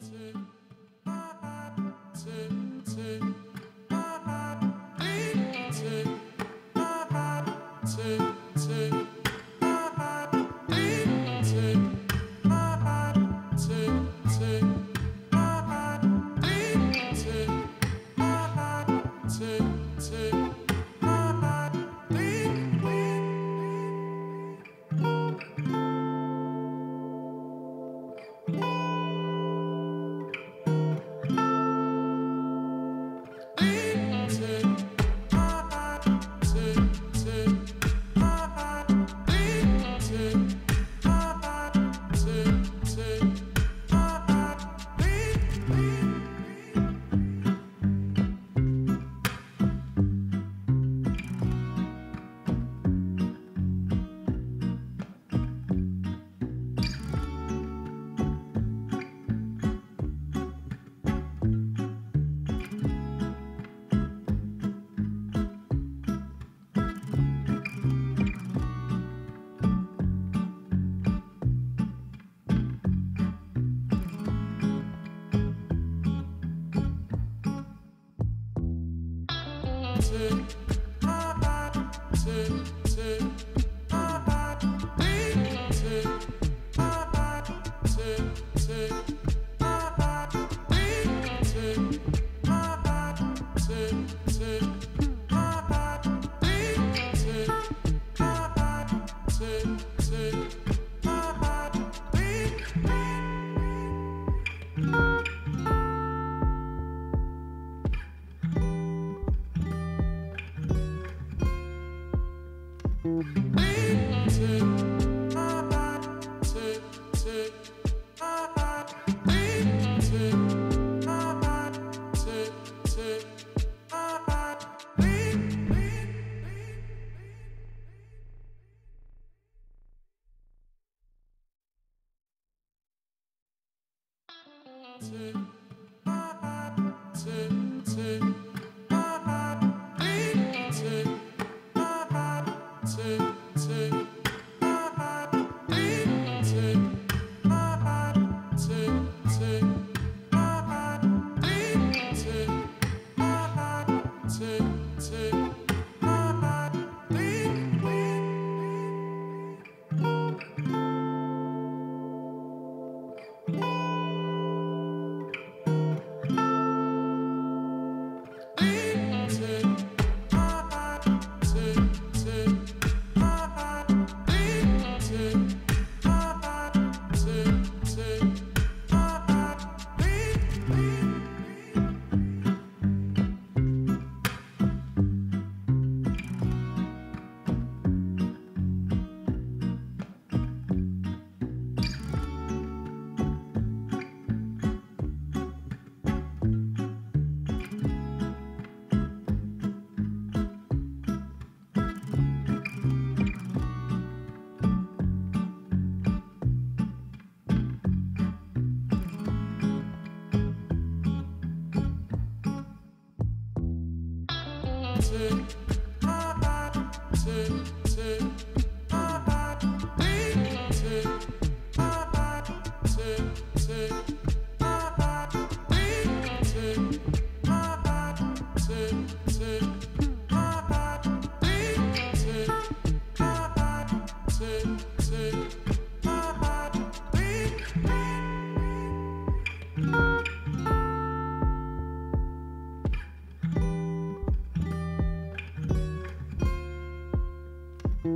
Two. Two.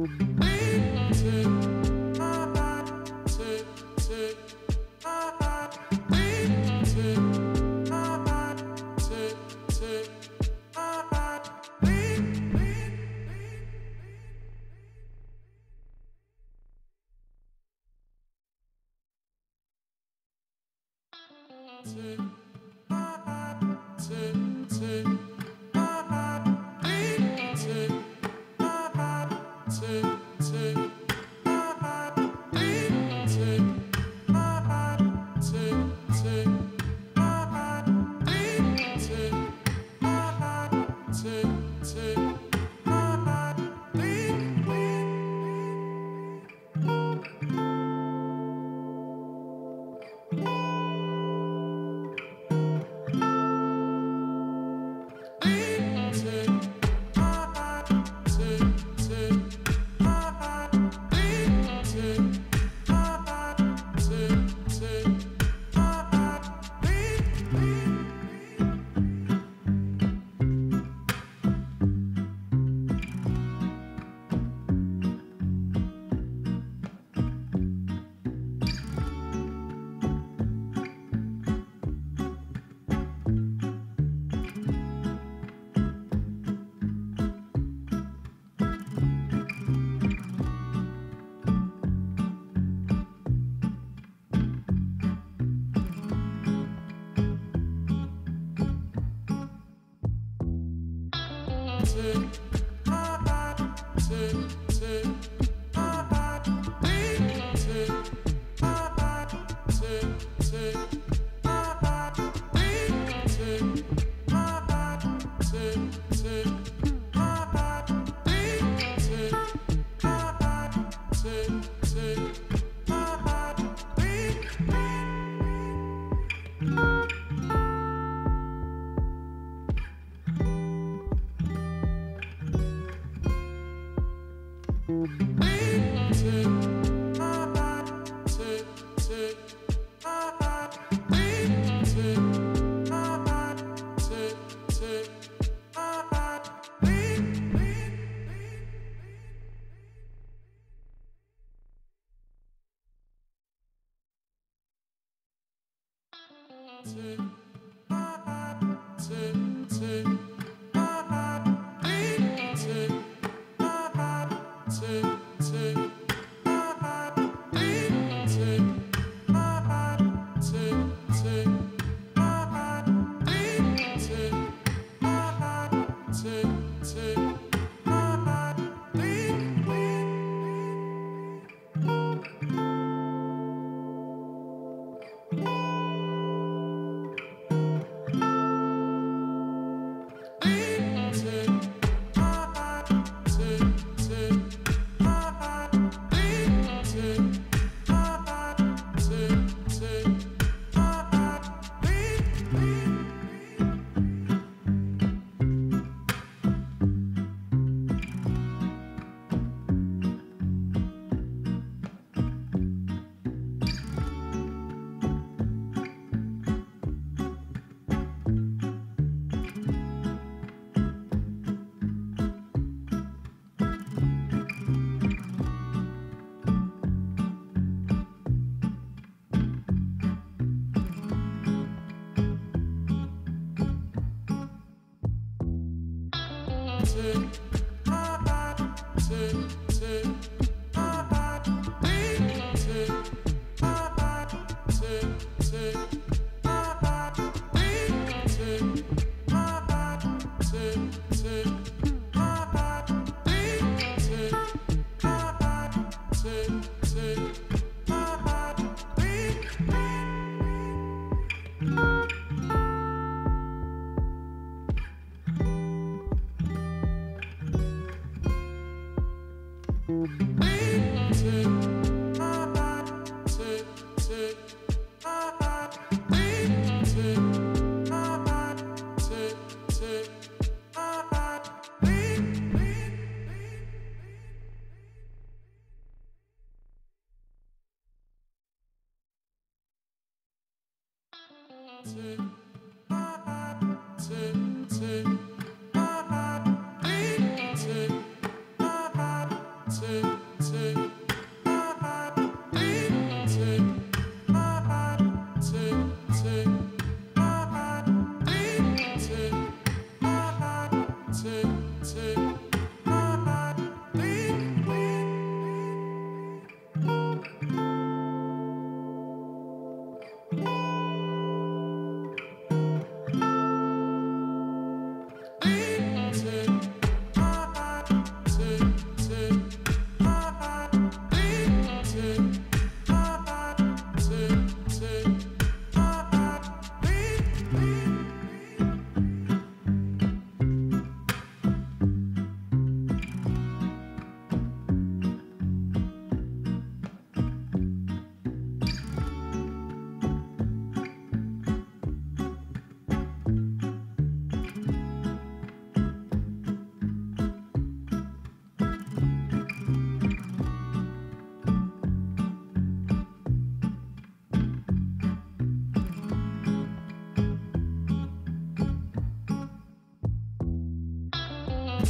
Winter.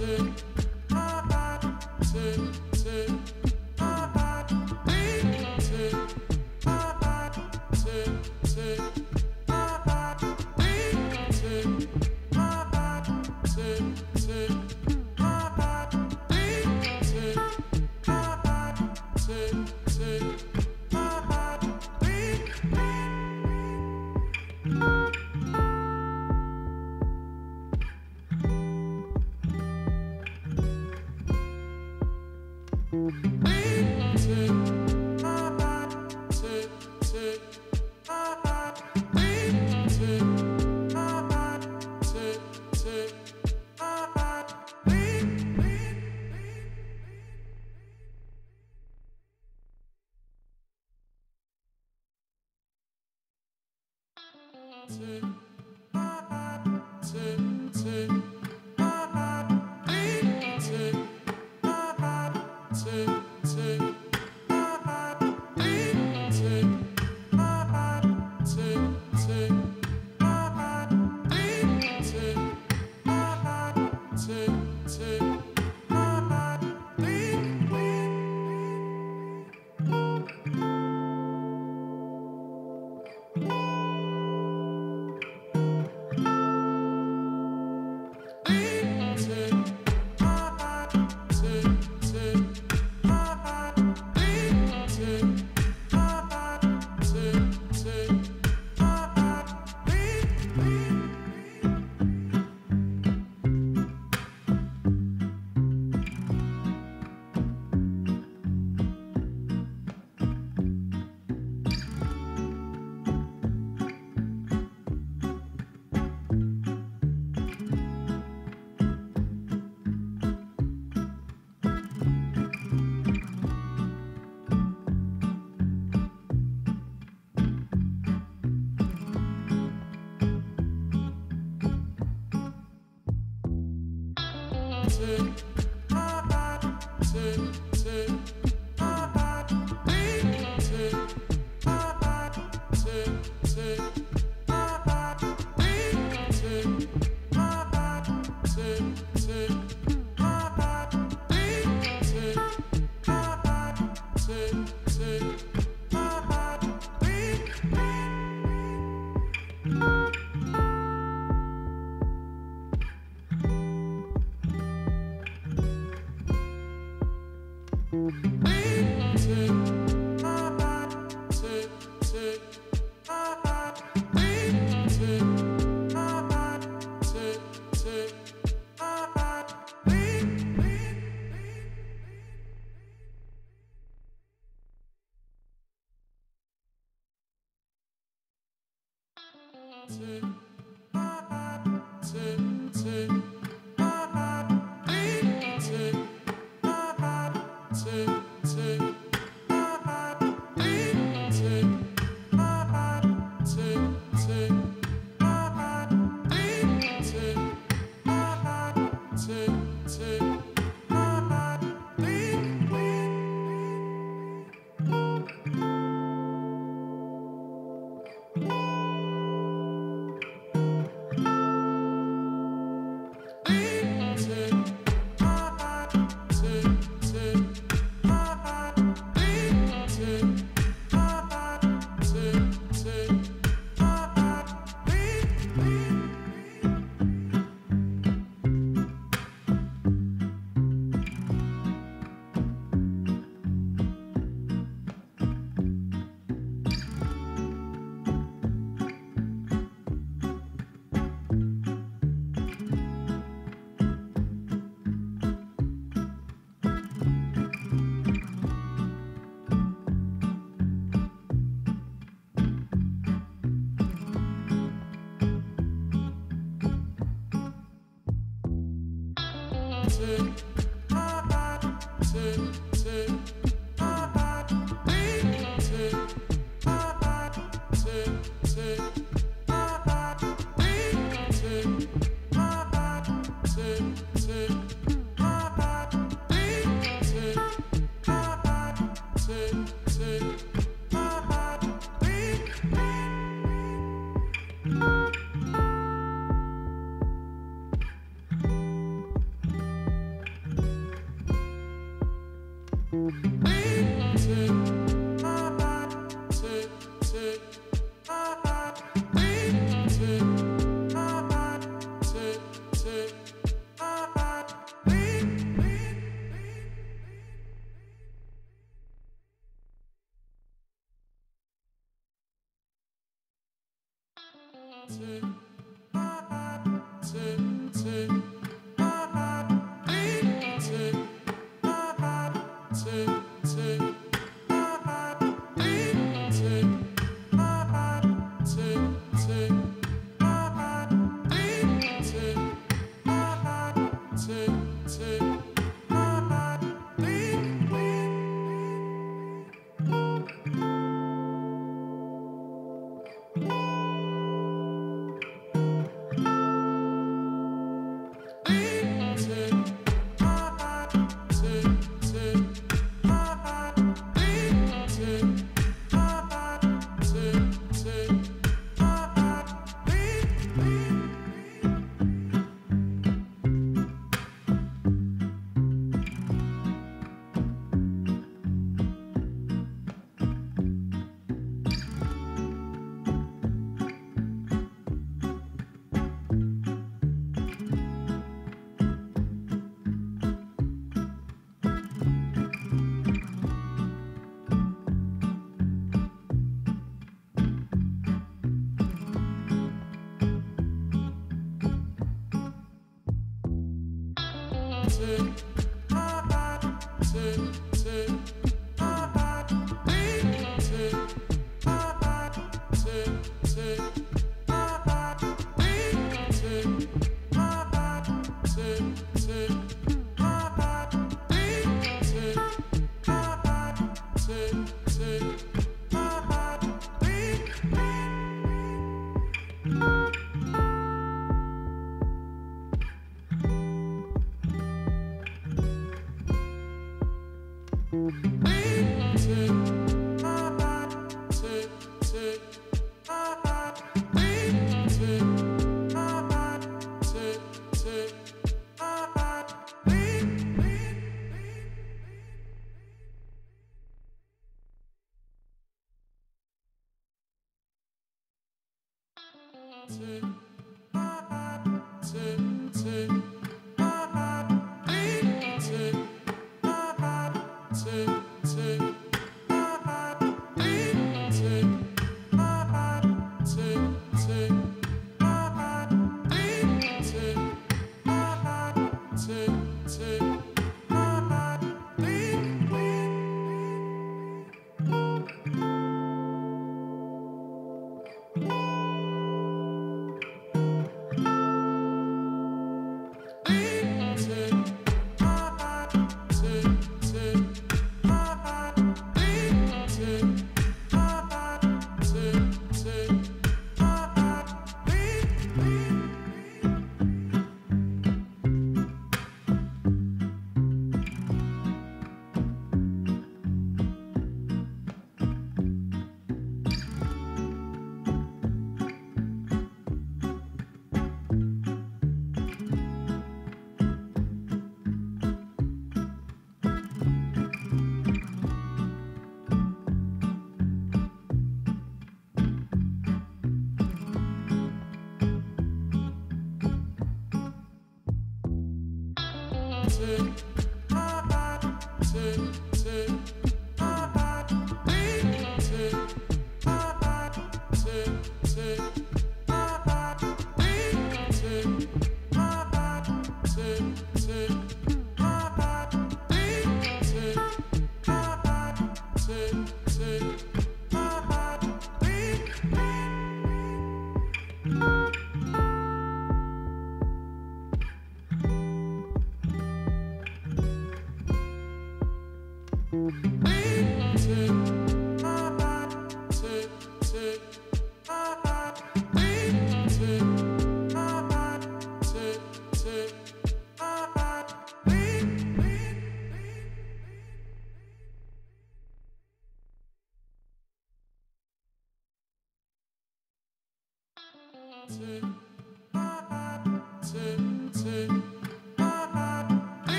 listen mountain say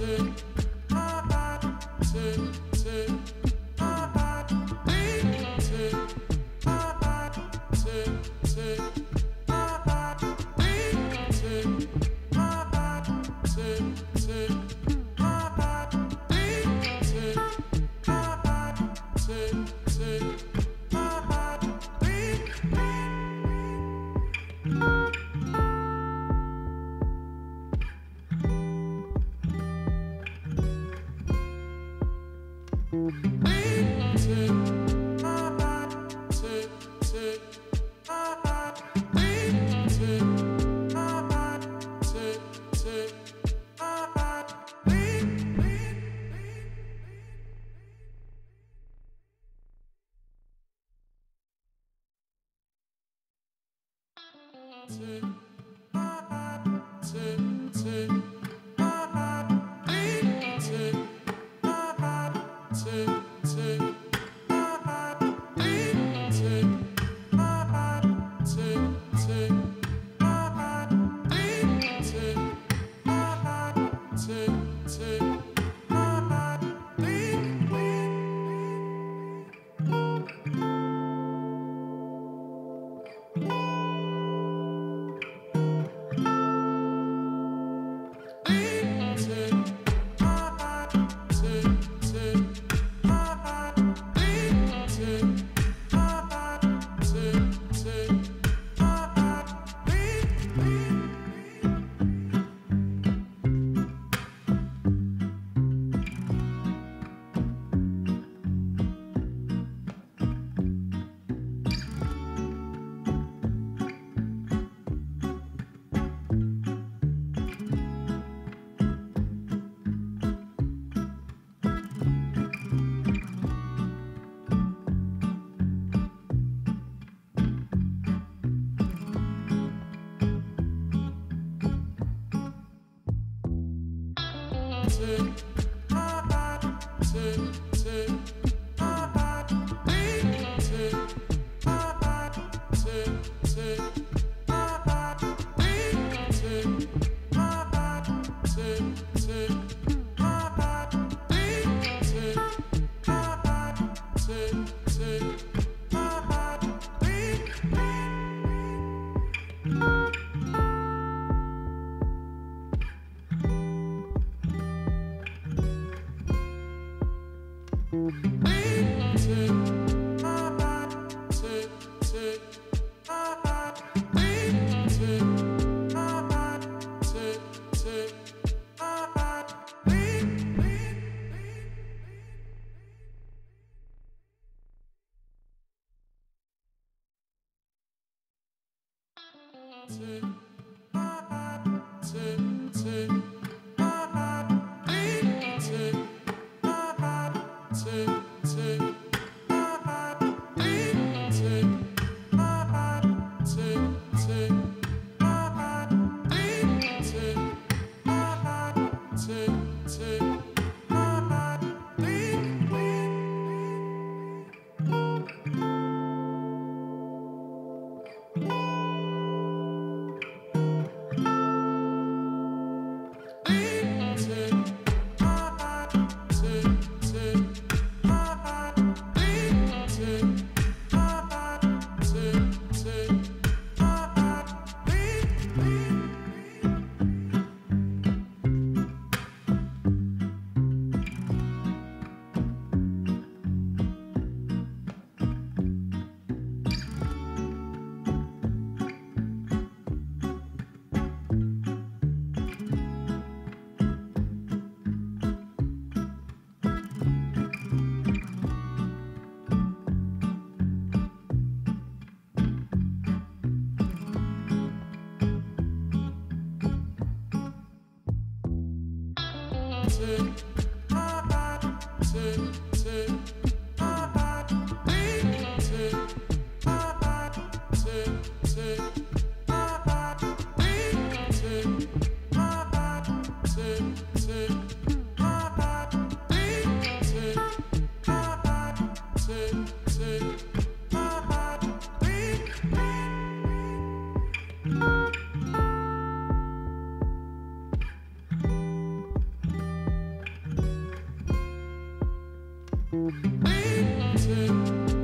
listen. listen. say Waiting.